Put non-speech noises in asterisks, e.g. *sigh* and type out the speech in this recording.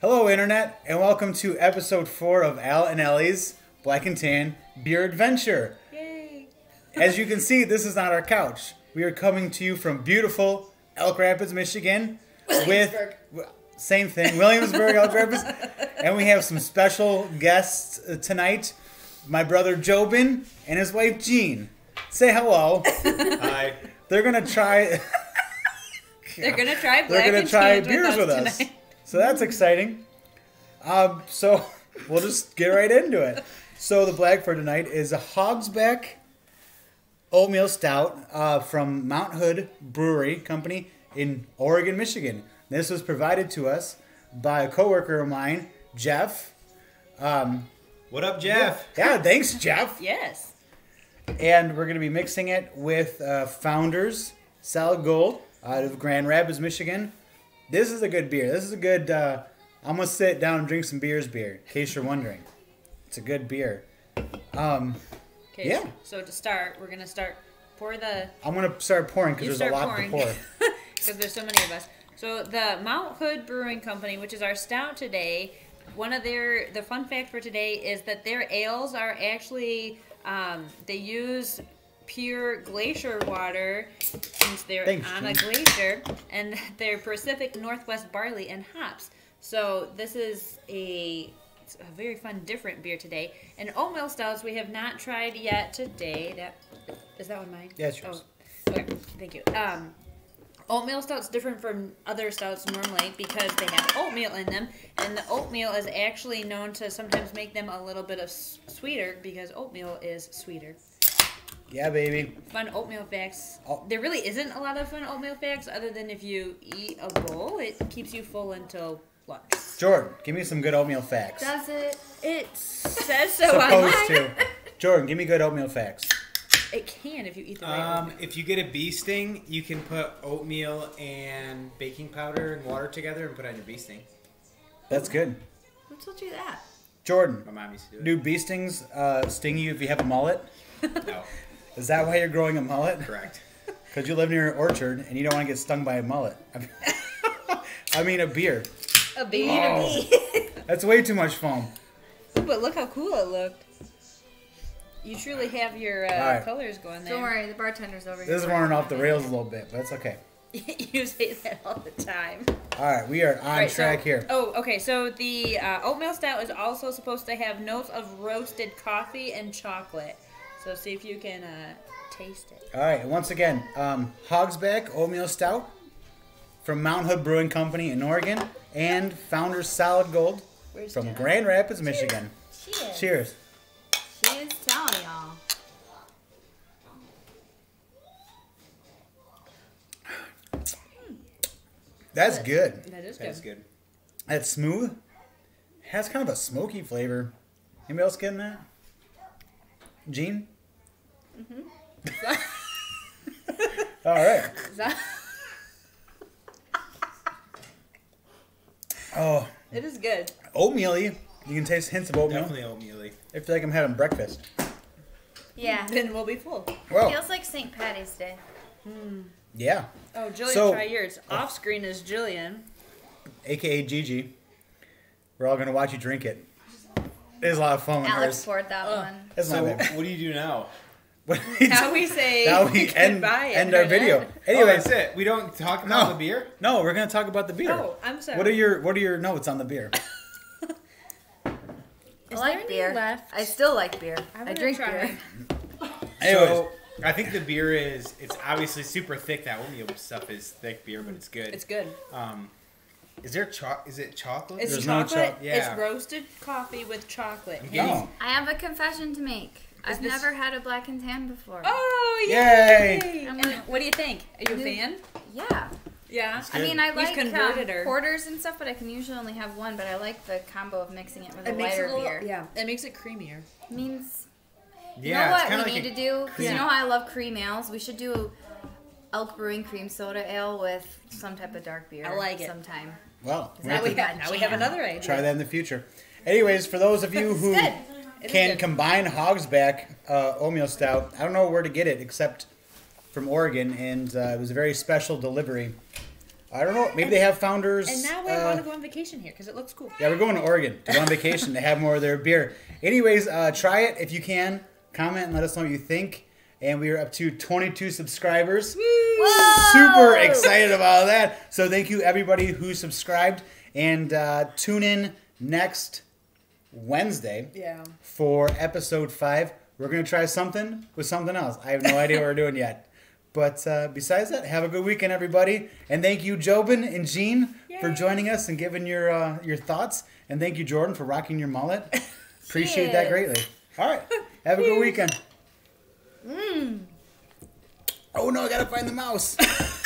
Hello, Internet, and welcome to episode four of Al and Ellie's Black and Tan Beer Adventure. Yay! As you can see, this is not our couch. We are coming to you from beautiful Elk Rapids, Michigan, with same thing, Williamsburg, Elk Rapids, and we have some special guests uh, tonight. My brother Jobin and his wife Jean. Say hello. Hi. They're gonna try. They're gonna try black They're gonna and try tans beers with us. tonight. So that's exciting. Um, so *laughs* we'll just get right into it. So the black for tonight is a Hogsback oatmeal stout uh, from Mount Hood Brewery Company in Oregon, Michigan. This was provided to us by a coworker of mine, Jeff. Um, What up, Jeff? yeah, thanks, Jeff. Yes. And we're going to be mixing it with uh, Founders Solid Gold out of Grand Rapids, Michigan. This is a good beer. This is a good. Uh, I'm gonna sit down and drink some beers beer. In case you're wondering, it's a good beer. Um, Okay. Yeah. So to start, we're gonna start pour the I'm gonna start pouring because there's a lot pouring. to pour. *laughs* because there's so many of us. So the Mount Hood Brewing Company, which is our stout today, one of their the fun fact for today is that their ales are actually um, they use pure glacier water since they're Thanks, on a glacier, and *laughs* they're Pacific Northwest barley and hops. So this is a it's a very fun, different beer today. And oatmeal stouts we have not tried yet today. That is that one mine? Yeah, yours. Oh, okay, thank you. Um, oatmeal stout's different from other stouts normally because they have oatmeal in them, and the oatmeal is actually known to sometimes make them a little bit of sweeter because oatmeal is sweeter. Yeah, baby. Fun oatmeal facts. Oh. There really isn't a lot of fun oatmeal facts other than if you eat a bowl, it keeps you full until lunch. Jordan, give me some good oatmeal facts. Does it? It says so on Supposed mine. to. *laughs* Jordan, give me good oatmeal facts. It can if you eat the right Um, oatmeal. if you get a bee sting, you can put oatmeal and baking powder and water together and put on your bee sting. That's good. Who told you that? Jordan, My mom used to do it. do bee stings uh, sting you if you have a mullet? *laughs* No, Is that why you're growing a mullet? correct. *laughs* Because you live near an orchard and you don't want to get stung by a mullet. *laughs* I mean, a beer. A bee. Oh. *laughs* That's way too much foam. But look how cool it looked. You truly have your uh, Alright. colors going there. Don't worry, the bartender's over here. This is running off the rails a little bit, but that's okay. you say that all the time. All right, we are on Right, so- track here. Oh, okay. So the uh, oatmeal stout is also supposed to have notes of roasted coffee and chocolate. So see if you can uh, taste it. All right, once again, um, Hogsback Oatmeal Stout from Mount Hood Brewing Company in Oregon and Founders Solid Gold Where's from John? Grand Rapids, Michigan. Cheers. Cheers. She is telling y'all. That's good. That is good. That's good. That's smooth. Has kind of a smoky flavor. Anybody else getting that? Jean? Mm-hmm. All right. That- Oh, it is good. oatmeal-y. You can taste hints of oatmeal. Definitely oatmeal-y. I feel like I'm having breakfast. Yeah. Then we'll be full. Well, Feels like St. Patty's Day. yeah. Oh, Jillian, So- try yours. Off screen is Jillian. AKA Gigi. We're all gonna watch you drink it. There's a lot of fun with Alex hers. poured that one. That's So, not what do you do now? *laughs* Now we say now *laughs* we end, goodbye end our video. done. Oh, Anyway, that's it. We don't talk about No. the beer. no, we're gonna talk about the beer. Oh, I'm sorry. What are your What are your notes on the beer? *laughs* I there like any beer. left? I still like beer. I, wanna drink try. beer. Anyways, So, I think the beer is, it's obviously super thick. That oatmeal stuff is thick beer, but it's good. It's good. Um, is there cho- Is it chocolate? It's There's no chocolate. choc- yeah. It's roasted coffee with chocolate. getting- no. I have a confession to make. I've this- never had a black and tan before. Oh, Yay! yay! I'm And like- what do you think? Are you a fan? Yeah. Yeah. I mean, I You've like converted um, her. porters and stuff, but I can usually only have one. But I like the combo of mixing it with a It makes it lighter a little, beer. yeah. It makes it creamier. means yeah, you know it's what kinda we like need a to do? 'Cause Yeah. you know how I love cream ales? We should do Elk Brewing cream soda ale with some type of dark beer. I like it. Sometime. Well, we Now we have now we have another idea. try that in the future. Anyways, for those of you who Good. It is can combine Hogsback uh, oatmeal stout, I don't know where to get it except from Oregon, and uh, it was a very special delivery I don't know. Maybe they have founders. And now we uh, want to go on vacation here because it looks cool. Yeah, we're going to Oregon to go on vacation to have more of their beer. Anyways, uh, try it if you can. Comment and let us know what you think. And we are up to 22 subscribers. Super excited about that. So thank you everybody who subscribed. And uh, tune in next Wednesday Yeah. for episode five. We're going to try something with something else. I have no idea what we're doing yet. But uh, besides that, have a good weekend, everybody. And thank you, Jobin and Jean, for joining us and giving your uh, your thoughts. And thank you, Jordan, for rocking your mullet. *laughs* Appreciate that greatly. All right. Have a good weekend. Mm. Oh, no, I got to find the mouse. *laughs*